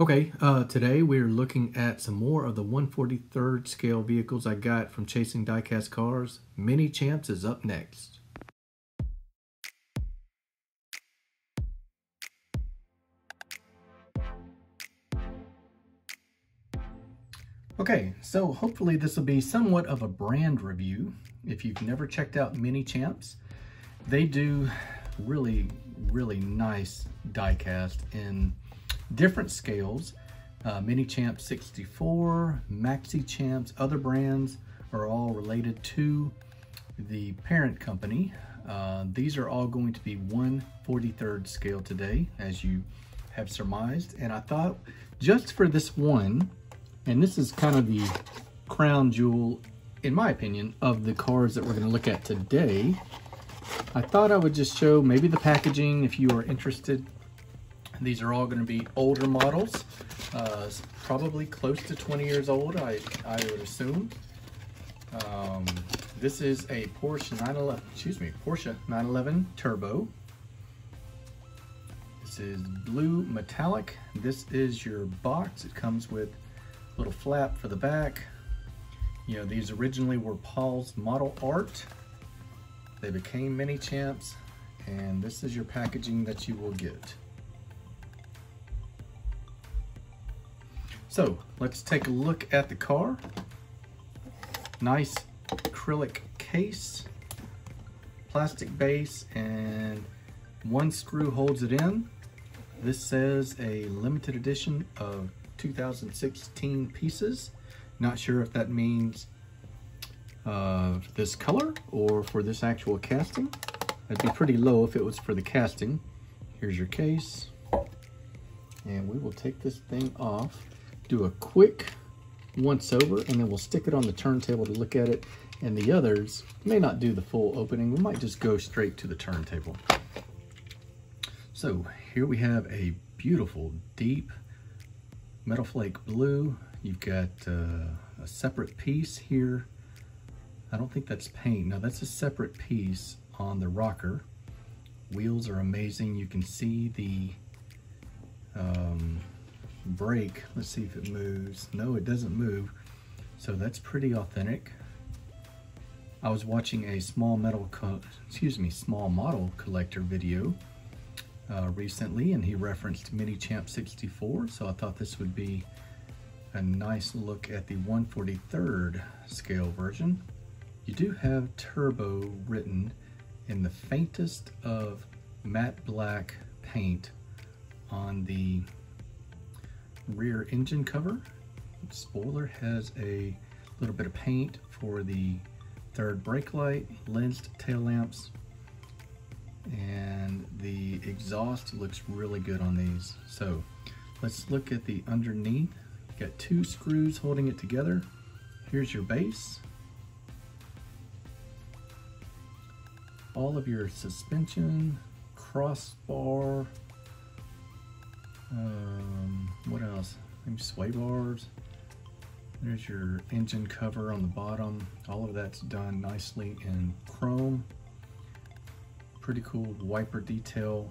Okay, uh, today we're looking at some more of the 143rd scale vehicles I got from Chasing Diecast Cars. Minichamps is up next. Okay, so hopefully this will be somewhat of a brand review. If you've never checked out Minichamps, they do really, really nice diecast in different scales. Uh, Minichamp 64, Maxichamps, other brands are all related to the parent company. Uh, these are all going to be 143rd scale today, as you have surmised. And I thought just for this one, and this is kind of the crown jewel, in my opinion, of the cars that we're going to look at today. I thought I would just show maybe the packaging if you are interested. These are all going to be older models, uh, probably close to 20 years old, I, I would assume. Um, this is a Porsche 911, excuse me, Porsche 911 Turbo. This is blue metallic. This is your box. It comes with a little flap for the back. You know, these originally were Paul's Model Art. They became Minichamps, and this is your packaging that you will get. So let's take a look at the car. Nice acrylic case, plastic base, and one screw holds it in. This says a limited edition of 2016 pieces. Not sure if that means uh, this color or for this actual casting. That'd be pretty low if it was for the casting. Here's your case. And we will take this thing off, do a quick once over, and then we'll stick it on the turntable to look at it. And the others may not do the full opening. We might just go straight to the turntable. So here we have a beautiful, deep metal flake blue. You've got uh, a separate piece here. I don't think that's paint. No, that's a separate piece on the rocker. Wheels are amazing. You can see the um, brake. Let's see if it moves. No, it doesn't move. So that's pretty authentic. I was watching a small metal, excuse me, small model collector video uh, recently and he referenced Minichamp 64 so I thought this would be a nice look at the 143rd scale version. You do have turbo written in the faintest of matte black paint on the rear engine cover. Spoiler has a little bit of paint for the third brake light, lensed tail lamps, and the exhaust looks really good on these. So let's look at the underneath. Got two screws holding it together. Here's your base. All of your suspension, crossbar, um, what else? Maybe sway bars. There's your engine cover on the bottom. All of that's done nicely in chrome pretty cool wiper detail.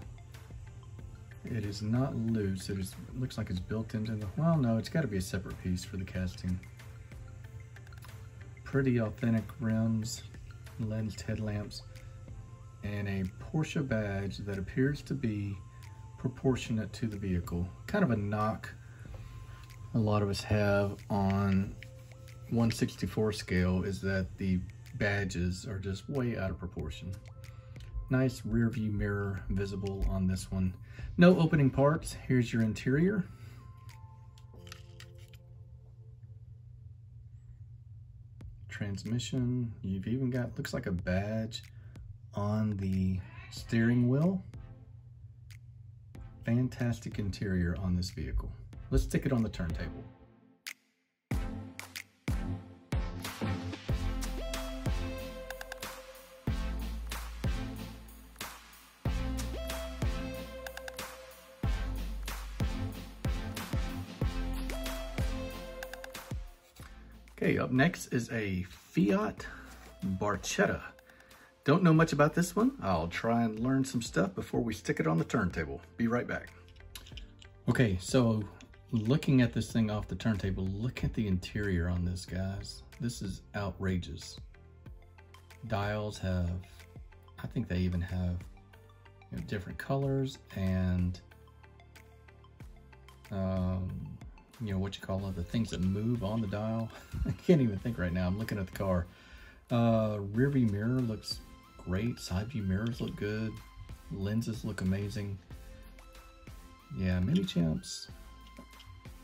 It is not loose. It, is, looks like it's built into the, well, no, it's got to be a separate piece for the casting. Pretty authentic rims, lensed headlamps, and a Porsche badge that appears to be proportionate to the vehicle. Kind of a knock a lot of us have on 164 scale is that the badges are just way out of proportion. Nice rear view mirror visible on this one. No opening parts. Here's your interior. Transmission. You've even got, looks like a badge on the steering wheel. Fantastic interior on this vehicle. Let's stick it on the turntable. Okay, up next is a Fiat Barchetta. Don't know much about this one. I'll try and learn some stuff before we stick it on the turntable. Be right back. Okay, so looking at this thing off the turntable, look at the interior on this, guys. This is outrageous. Dials have, I think they even have you know, different colors and, um, you know, what you call it, the things that move on the dial. I can't even think right now. I'm looking at the car. Uh, rear view mirror looks great. Side view mirrors look good. Lenses look amazing. Yeah, Minichamps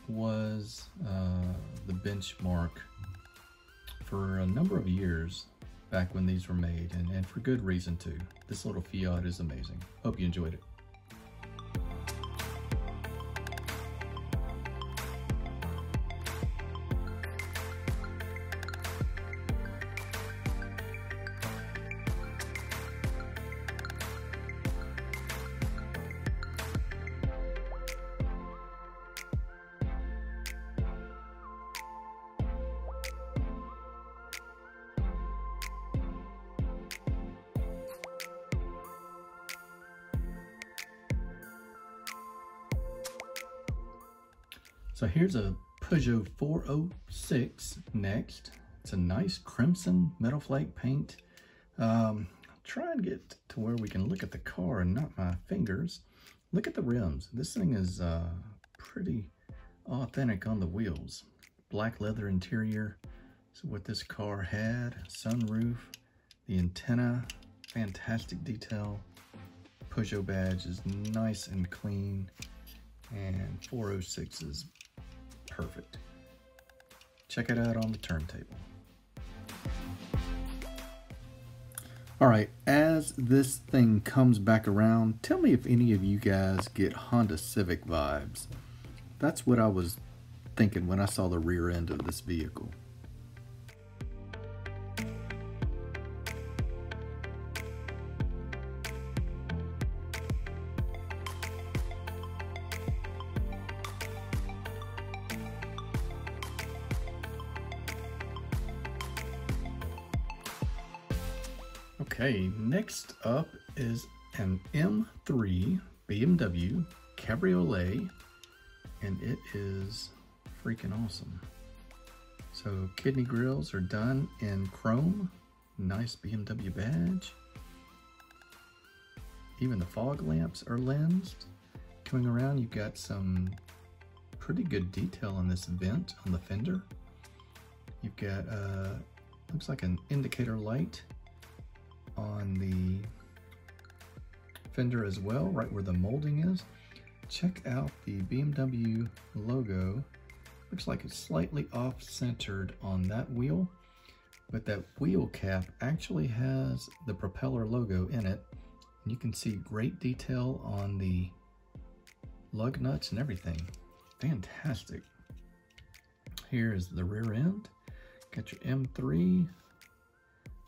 was uh, the benchmark for a number of years back when these were made, and, and for good reason too. This little Fiat is amazing. Hope you enjoyed it. So here's a Peugeot 406 next. It's a nice crimson metal flake paint. Um, try and get to where we can look at the car and not my fingers. Look at the rims. This thing is uh, pretty authentic on the wheels. Black leather interior is what this car had. Sunroof, the antenna, fantastic detail. Peugeot badge is nice and clean. And 406 is perfect. Check it out on the turntable. All right, as this thing comes back around, tell me if any of you guys get Honda Civic vibes. That's what I was thinking when I saw the rear end of this vehicle. Okay, next up is an M3 BMW Cabriolet, and it is freaking awesome. So kidney grills are done in chrome, nice BMW badge. Even the fog lamps are lensed. Coming around, you've got some pretty good detail on this vent on the fender. You've got, uh, looks like an indicator light on the fender as well, right where the molding is. Check out the BMW logo. Looks like it's slightly off-centered on that wheel, but that wheel cap actually has the propeller logo in it. And you can see great detail on the lug nuts and everything. Fantastic. Here is the rear end. Got your M3.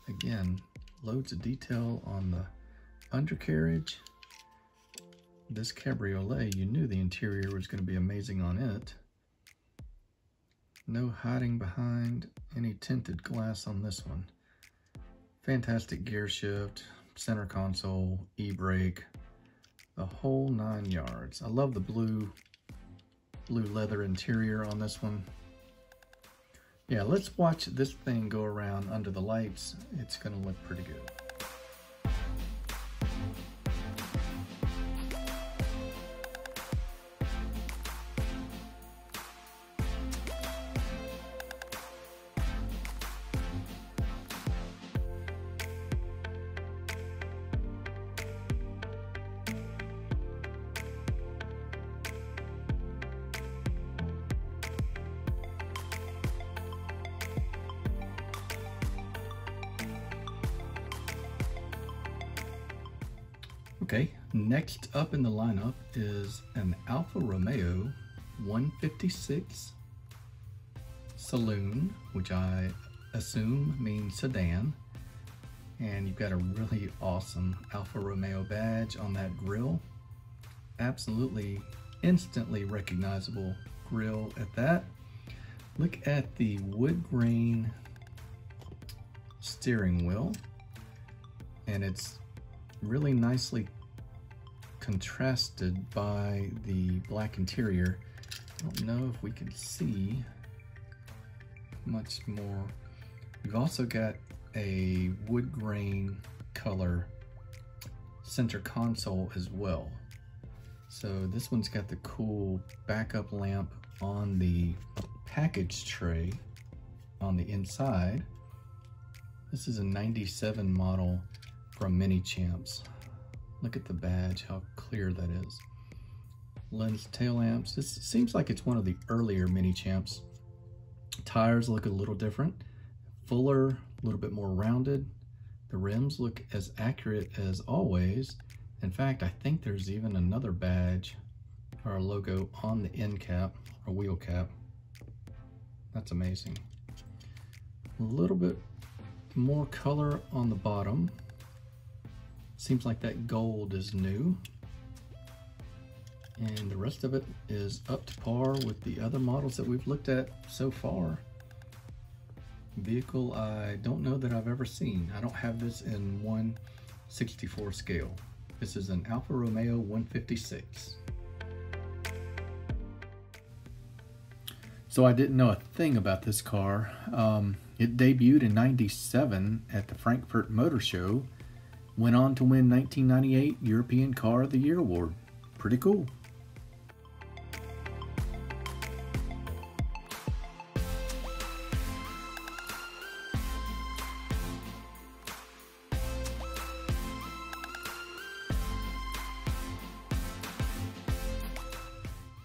Again, loads of detail on the undercarriage. This cabriolet, you knew the interior was going to be amazing on it. No hiding behind any tinted glass on this one. Fantastic gear shift, center console, e-brake, the whole nine yards. I love the blue, blue leather interior on this one. Yeah, let's watch this thing go around under the lights. It's gonna look pretty good. Is an Alfa Romeo 156 Saloon, which I assume means sedan. And you've got a really awesome Alfa Romeo badge on that grill. Absolutely instantly recognizable grill at that. Look at the wood grain steering wheel and it's really nicely contrasted by the black interior. I don't know if we can see much more. We've also got a wood grain color center console as well. So this one's got the cool backup lamp on the package tray on the inside. This is a 97 model from Minichamps. Look at the badge, how clear that is. Lens tail lamps. This seems like it's one of the earlier Minichamps. Tires look a little different. Fuller, a little bit more rounded. The rims look as accurate as always. In fact, I think there's even another badge or a logo on the end cap or wheel cap. That's amazing. A little bit more color on the bottom. Seems like that gold is new. And the rest of it is up to par with the other models that we've looked at so far. Vehicle I don't know that I've ever seen. I don't have this in 164 scale. This is an Alfa Romeo 156. So I didn't know a thing about this car. Um, it debuted in 97 at the Frankfurt Motor Show, went on to win 1998 European Car of the Year award. Pretty cool.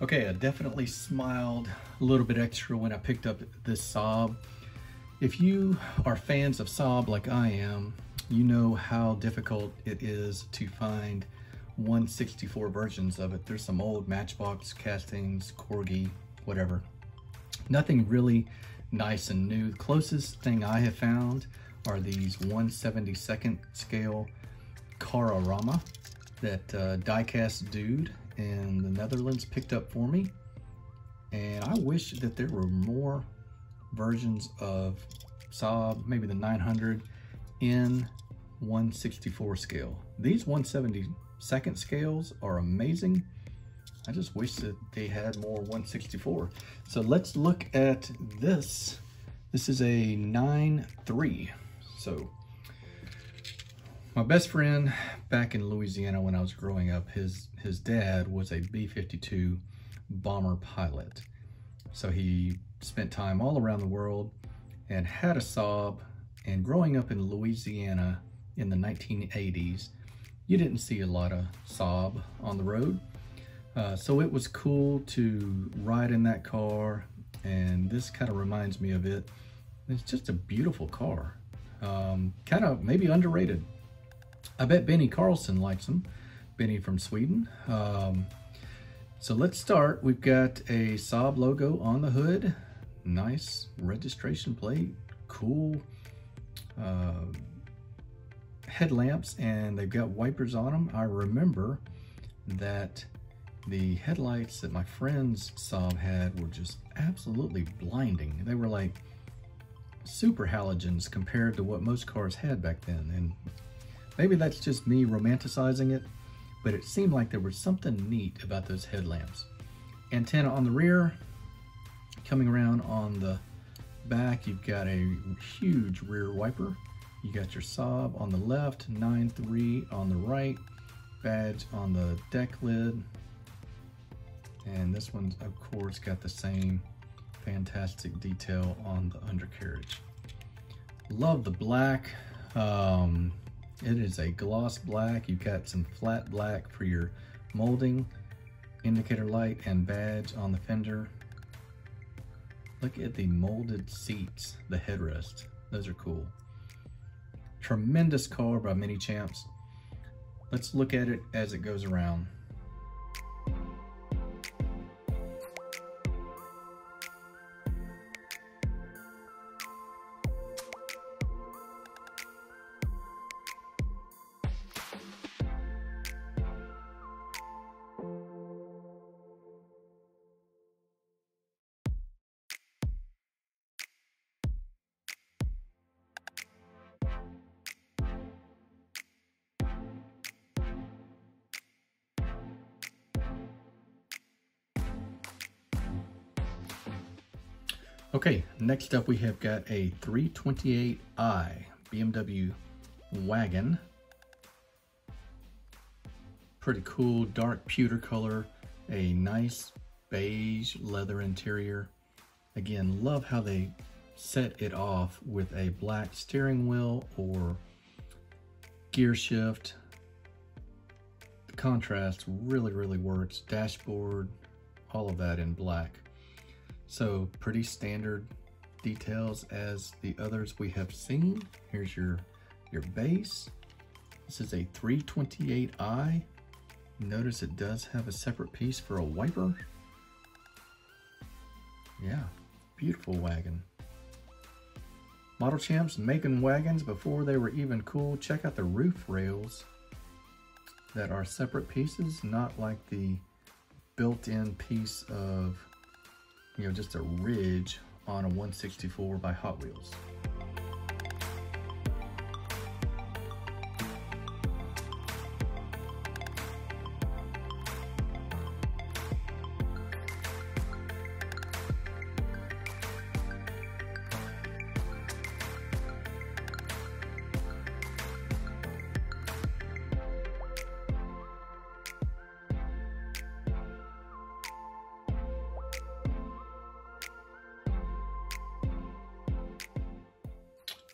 Okay, I definitely smiled a little bit extra when I picked up this Saab. If you are fans of Saab like I am, you know how difficult it is to find 164 versions of it. There's some old Matchbox castings, Corgi, whatever. Nothing really nice and new. The closest thing I have found are these 172nd scale Cararama that uh, diecast dude in the Netherlands picked up for me. And I wish that there were more versions of Saab, maybe the 900 in 164 scale. These 172nd scales are amazing. I just wish that they had more 164. So let's look at this. This is a 9.3. So my best friend back in Louisiana when I was growing up, his, his dad was a B-52 bomber pilot. So he spent time all around the world and had a Saab. And growing up in Louisiana in the 1980s, you didn't see a lot of Saab on the road. Uh, so it was cool to ride in that car. And this kind of reminds me of it. It's just a beautiful car. Um, kind of maybe underrated. I bet Benny Carlson likes them. Benny from Sweden. Um, so let's start. We've got a Saab logo on the hood. Nice registration plate. Cool uh, headlamps and they've got wipers on them. I remember that the headlights that my friend's Saab had were just absolutely blinding. They were like super halogens compared to what most cars had back then. And Maybe that's just me romanticizing it, but it seemed like there was something neat about those headlamps. Antenna on the rear, coming around on the back, you've got a huge rear wiper. You got your Saab on the left, 9.3 on the right, badge on the deck lid. And this one's, of course, got the same fantastic detail on the undercarriage. Love the black. Um, it is a gloss black. You've got some flat black for your molding, indicator light, and badge on the fender. Look at the molded seats, the headrest. Those are cool. Tremendous car by Minichamps. Let's look at it as it goes around. Next up we have got a 328i BMW wagon. Pretty cool dark pewter color, a nice beige leather interior. Again, love how they set it off with a black steering wheel or gear shift. The contrast really, really works. Dashboard, all of that in black. So pretty standard details as the others we have seen. Here's your, your base. This is a 328i. Notice it does have a separate piece for a wiper. Yeah, beautiful wagon. Model Champs making wagons before they were even cool. Check out the roof rails that are separate pieces, not like the built-in piece of you know, just a ridge on a 164 by Hot Wheels.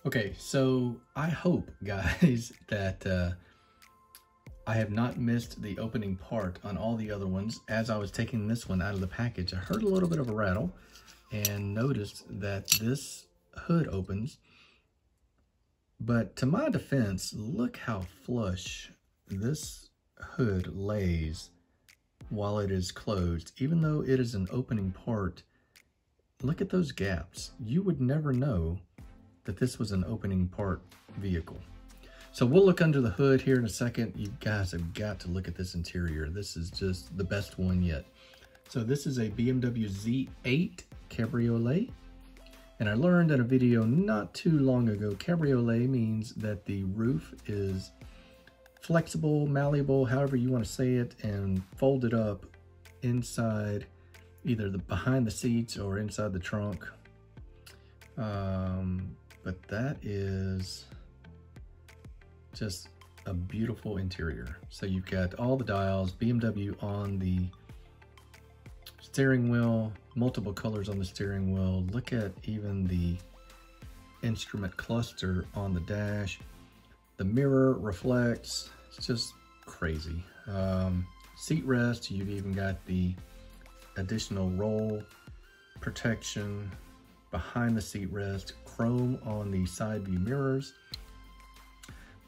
Okay, so I hope, guys, that uh, I have not missed the opening part on all the other ones. As I was taking this one out of the package, I heard a little bit of a rattle and noticed that this hood opens. But to my defense, look how flush this hood lays while it is closed. Even though it is an opening part, look at those gaps. You would never know that this was an opening part vehicle. So we'll look under the hood here in a second. You guys have got to look at this interior. This is just the best one yet. So this is a BMW Z8 Cabriolet. And I learned in a video not too long ago, cabriolet means that the roof is flexible, malleable, however you want to say it, and folded up inside either the behind the seats or inside the trunk. Um, but that is just a beautiful interior. So you've got all the dials, BMW on the steering wheel, multiple colors on the steering wheel. Look at even the instrument cluster on the dash. The mirror reflects, it's just crazy. Um, seat rest, you've even got the additional roll protection behind the seat rest, chrome on the side view mirrors.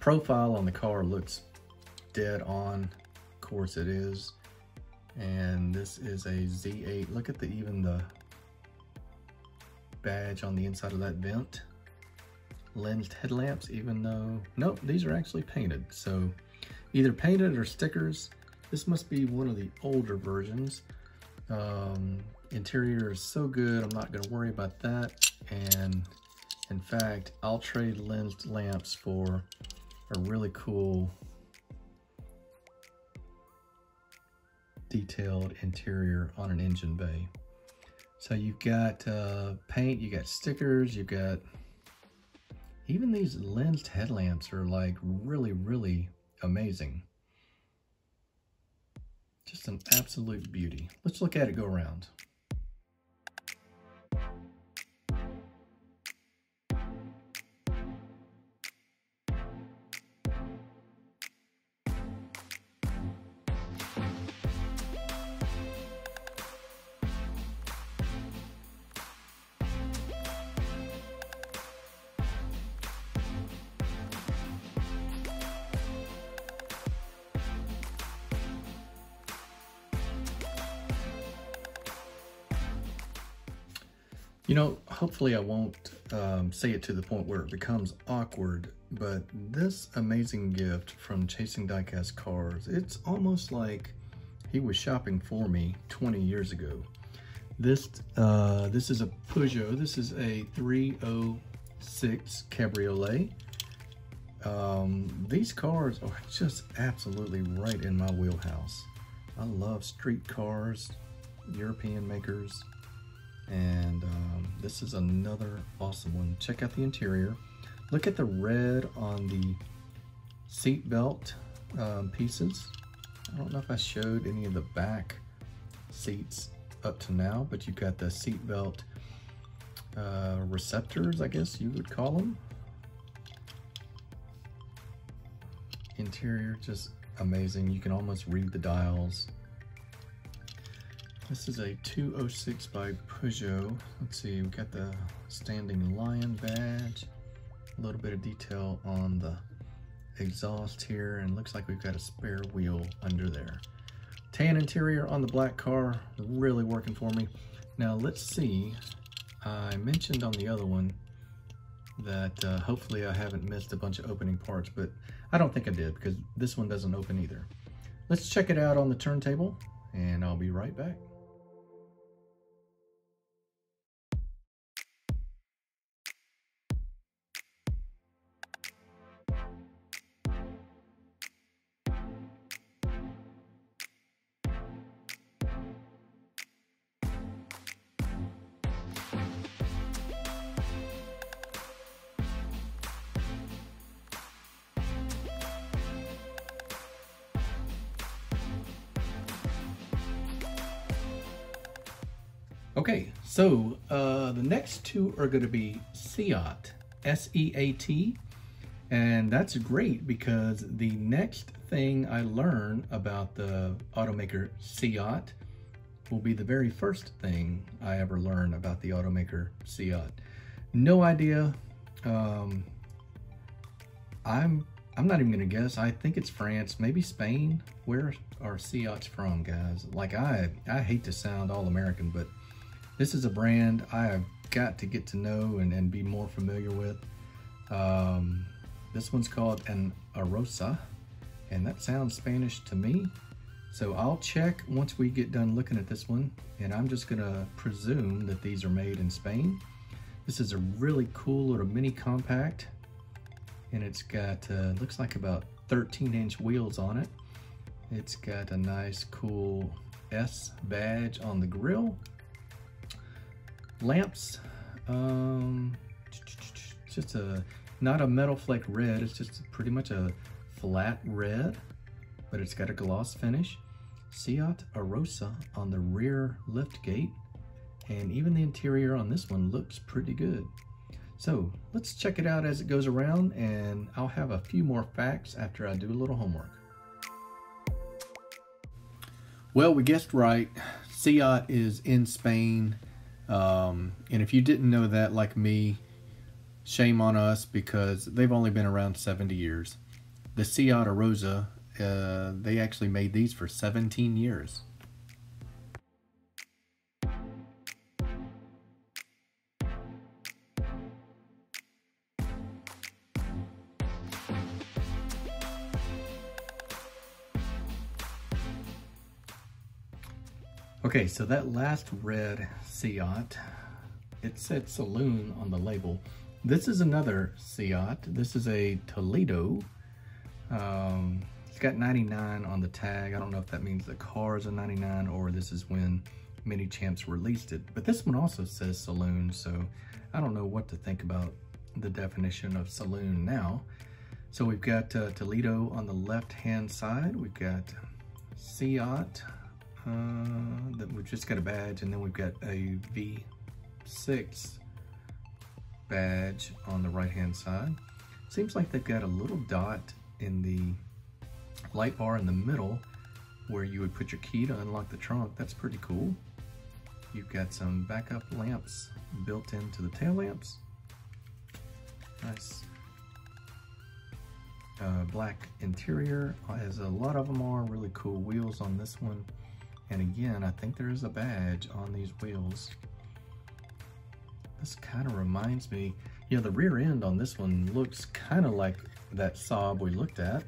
Profile on the car looks dead on. Of course it is. And this is a Z8. Look at the even the badge on the inside of that vent. Lensed headlamps, even though, nope, these are actually painted. So either painted or stickers. This must be one of the older versions. Um, interior is so good, I'm not gonna worry about that. And in fact, I'll trade lensed lamps for a really cool detailed interior on an engine bay. So you've got uh, paint, you got stickers, you've got even these lensed headlamps are like really, really amazing. Just an absolute beauty. Let's look at it go around. You know, hopefully I won't um, say it to the point where it becomes awkward, but this amazing gift from Chasing Diecast Cars, it's almost like he was shopping for me 20 years ago. This, uh, this is a Peugeot. This is a 306 Cabriolet. Um, these cars are just absolutely right in my wheelhouse. I love street cars, European makers, And um, this is another awesome one. Check out the interior. Look at the red on the seat belt um, pieces. I don't know if I showed any of the back seats up to now, but you've got the seat belt uh, receptors, I guess you would call them. Interior, just amazing. You can almost read the dials. This is a 206 by Peugeot. Let's see, we've got the standing lion badge. A little bit of detail on the exhaust here and looks like we've got a spare wheel under there. Tan interior on the black car, really working for me. Now let's see, I mentioned on the other one that uh, hopefully I haven't missed a bunch of opening parts, but I don't think I did because this one doesn't open either. Let's check it out on the turntable and I'll be right back. Okay, so uh, the next two are going to be SEAT, S-E-A-T, and that's great because the next thing I learn about the automaker SEAT will be the very first thing I ever learn about the automaker SEAT. No idea. Um, I'm I'm not even gonna guess. I think it's France, maybe Spain. Where are SEATs from, guys? Like I I hate to sound all American, but this is a brand I have got to get to know and, and be more familiar with. Um, this one's called an Arosa, and that sounds Spanish to me. So I'll check once we get done looking at this one, and I'm just gonna presume that these are made in Spain. This is a really cool little mini compact, and it's got, uh, looks like about 13 inch wheels on it. It's got a nice cool S badge on the grill lamps, um, just a, not a metal flake red, it's just pretty much a flat red, but it's got a gloss finish. SEAT Arosa on the rear lift gate, and even the interior on this one looks pretty good. So let's check it out as it goes around, and I'll have a few more facts after I do a little homework. Well, we guessed right. SEAT is in Spain. Um, and if you didn't know that, like me, shame on us because they've only been around 70 years. The SEAT Arosa, uh, they actually made these for 17 years. Okay, so that last red SEAT, it said Saloon on the label. This is another SEAT. This is a Toledo. Um, it's got 99 on the tag. I don't know if that means the car is a 99 or this is when Minichamps released it. But this one also says Saloon, so I don't know what to think about the definition of Saloon now. So we've got uh, Toledo on the left-hand side. We've got SEAT uh, we've just got a badge and then we've got a V6 badge on the right hand side. Seems like they've got a little dot in the light bar in the middle where you would put your key to unlock the trunk. That's pretty cool. You've got some backup lamps built into the tail lamps. Nice. Uh, black interior, as a lot of them are, really cool wheels on this one. And again, I think there is a badge on these wheels. This kind of reminds me, yeah, the rear end on this one looks kind of like that Saab we looked at.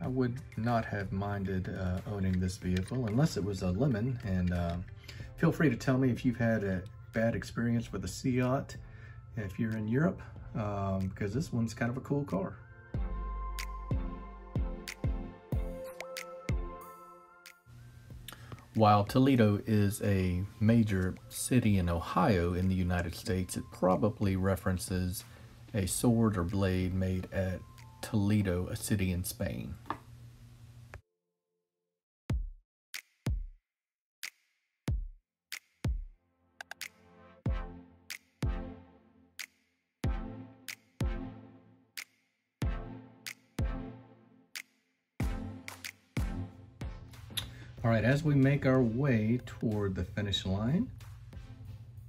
I would not have minded uh, owning this vehicle unless it was a lemon. And uh, feel free to tell me if you've had a bad experience with a SEAT if you're in Europe, um, because this one's kind of a cool car. While Toledo is a major city in Ohio in the United States, it probably references a sword or blade made at Toledo, a city in Spain. Right, as we make our way toward the finish line,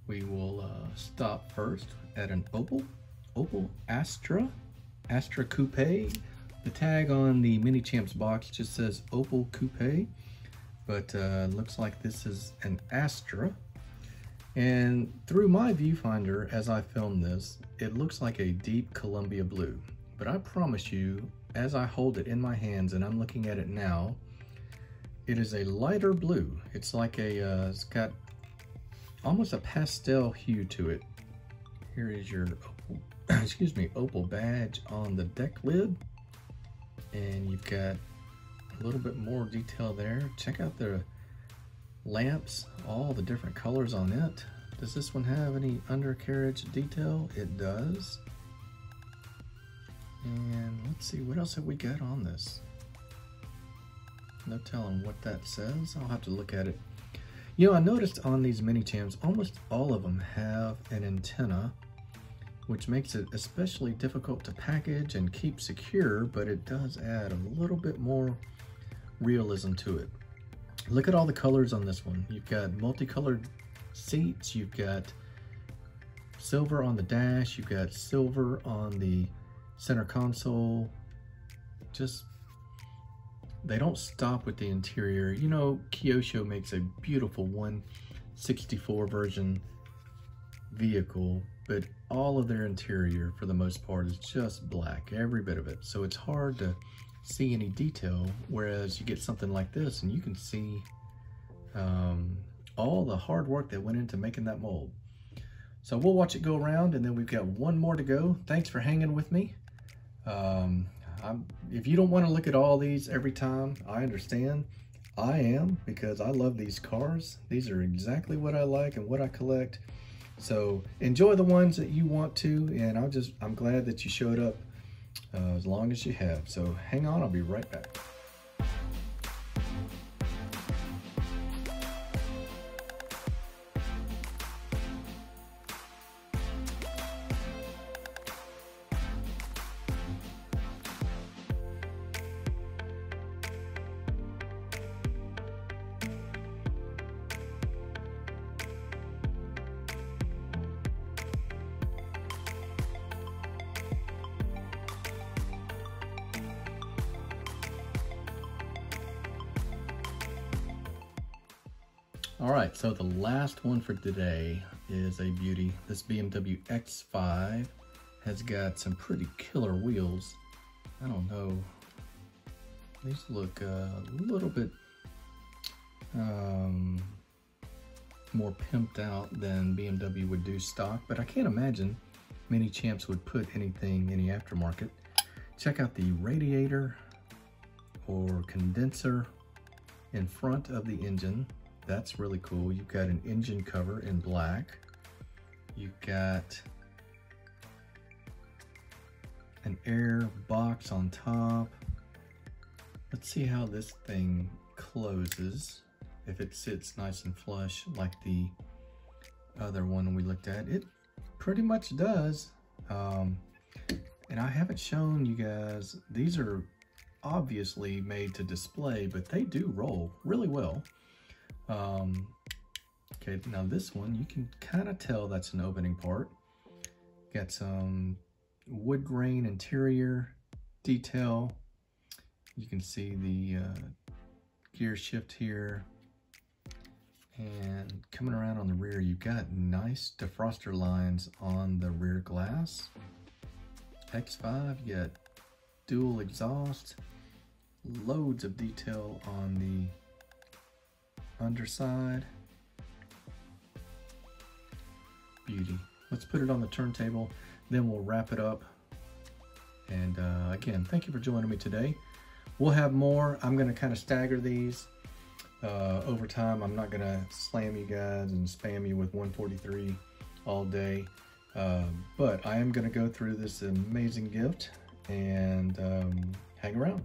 we will uh, stop first at an Opel, Opel Astra, Astra Coupe. The tag on the Minichamps box just says Opel Coupe, but uh, looks like this is an Astra. And through my viewfinder, as I film this, it looks like a deep Columbia blue. But I promise you, as I hold it in my hands and I'm looking at it now, it is a lighter blue. It's like a, uh, it's got almost a pastel hue to it. Here is your, Opel, excuse me, opal badge on the deck lid. And you've got a little bit more detail there. Check out the lamps, all the different colors on it. Does this one have any undercarriage detail? It does. And let's see, what else have we got on this? No telling what that says. I'll have to look at it. You know, I noticed on these Minichamps, almost all of them have an antenna, which makes it especially difficult to package and keep secure, but it does add a little bit more realism to it. Look at all the colors on this one. You've got multicolored seats, you've got silver on the dash, you've got silver on the center console. Just they don't stop with the interior. You know, Kyosho makes a beautiful 164 version vehicle, but all of their interior, for the most part, is just black, every bit of it. So it's hard to see any detail, whereas you get something like this and you can see um, all the hard work that went into making that mold. So we'll watch it go around and then we've got one more to go. Thanks for hanging with me. Um, I'm, if you don't want to look at all these every time, I understand. I am because I love these cars. These are exactly what I like and what I collect. So enjoy the ones that you want to, and I'm just I'm glad that you showed up uh, as long as you have. So hang on, I'll be right back. All right, so the last one for today is a beauty. This BMW X5 has got some pretty killer wheels. I don't know, these look a little bit um, more pimped out than BMW would do stock, but I can't imagine Minichamps would put anything in the aftermarket. Check out the radiator or condenser in front of the engine. That's really cool. You've got an engine cover in black. You've got an air box on top. Let's see how this thing closes. If it sits nice and flush like the other one we looked at. It pretty much does. Um, and I haven't shown you guys, these are obviously made to display, but they do roll really well. Um, okay, now this one, you can kind of tell that's an opening part. Got some wood grain interior detail. You can see the uh, gear shift here. And coming around on the rear, you've got nice defroster lines on the rear glass. X5, you got dual exhaust, loads of detail on the underside. Beauty. Let's put it on the turntable, then we'll wrap it up. And uh, again, thank you for joining me today. We'll have more. I'm going to kind of stagger these. uh, over time. I'm not gonna slam you guys and spam you with 143 all day, um, but I am gonna go through this amazing gift and um, hang around.